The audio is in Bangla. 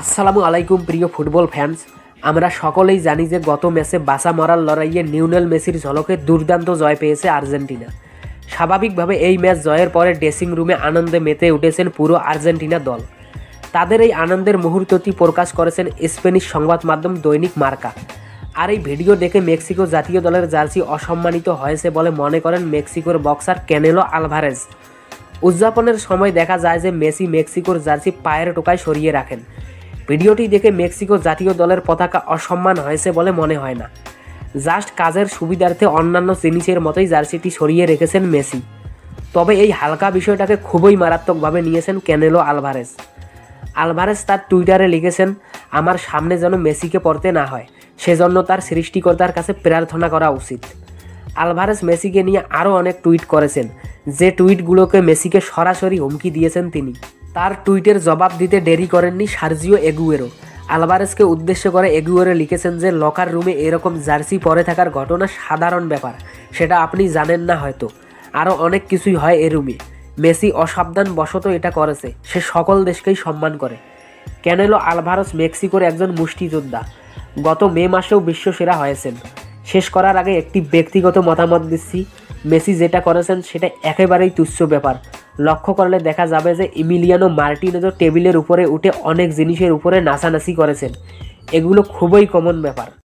আসসালামু আলাইকুম প্রিয় ফুটবল ফ্যান্স আমরা সকলেই জানি যে গত ম্যাচে বাসা মরার লড়াইয়ে নিউনেল মেসির ঝলকে দুর্দান্ত জয় পেয়েছে আর্জেন্টিনা। স্বাভাবিকভাবে এই ম্যাচ জয়ের পরে ড্রেসিং রুমে আনন্দে মেতে উঠেছেন পুরো আর্জেন্টিনা দল। তাদের এই আনন্দের মুহূর্তটি প্রকাশ করেছেন স্পেনিশ সংবাদ মাধ্যম দৈনিক মার্কা। আর এই ভিডিও দেখে মেক্সিকো জাতীয় দলের জার্সি অসম্মানিত হয়েছে বলে মনে করেন মেক্সিকোর বক্সার ক্যানেলো আলভারেজ। উদযাপনের সময় দেখা যায় যে মেসি মেক্সিকোর জার্সি পায়ের টোকায় সরিয়ে রাখেন। ভিডিওটি দেখে মেক্সিকো জাতীয় দলের পতাকা অসম্মান হয়েছে বলে মনে হয় না। জাস্ট কাজের সুবিধার্থে অন্যান্য জিনিসের মতোই জার্সিটি সরিয়ে রেখেছেন মেসি। তবে এই হালকা বিষয়টাকে খুবই মারাত্মকভাবে নিয়েছেন ক্যানেলো আলভারেস। আলভারেজ তার টুইটারে লিখেছেন, আমার সামনে যেন মেসিকে পড়তে না হয়, সেজন্য তার সৃষ্টিকর্তার কাছে প্রার্থনা করা উচিত। আলভারেজ মেসিকে নিয়ে আরও অনেক টুইট করেছেন, যে টুইটগুলোকে মেসিকে সরাসরি হুমকি দিয়েছেন তিনি। তার টুইটের জবাব দিতে দেরি করেননি সার্জিও এগুয়েরো। আলভারেজকে উদ্দেশ্য করে এগুয়েরো লিখেছেন যে, লকার রুমে এরকম জার্সি পরে থাকার ঘটনা সাধারণ ব্যাপার, সেটা আপনি জানেন না হয়তো। আরও অনেক কিছুই হয় এ রুমে। মেসি অসাবধান বশত এটা করেছে, সে সকল দেশকেই সম্মান করে। ক্যানেলো আলভারস মেক্সিকোর একজন মুষ্টিযোদ্ধা। গত মে মাসেও বিশ্বসেরা হয়েছেন। শেষ করার আগে একটি ব্যক্তিগত মতামত দিচ্ছি মেসি যেটা করেছেন সেটা একেবারেই তুচ্ছ ব্যাপার। লক্ষ্য করলে দেখা যাবে যে ইমিলিয়ানো মার্টিনেজও টেবিলের উপরে উঠে অনেক জিনিসের উপরে নাচানাচি করেছেন। এগুলো খুবই কমন ব্যাপার।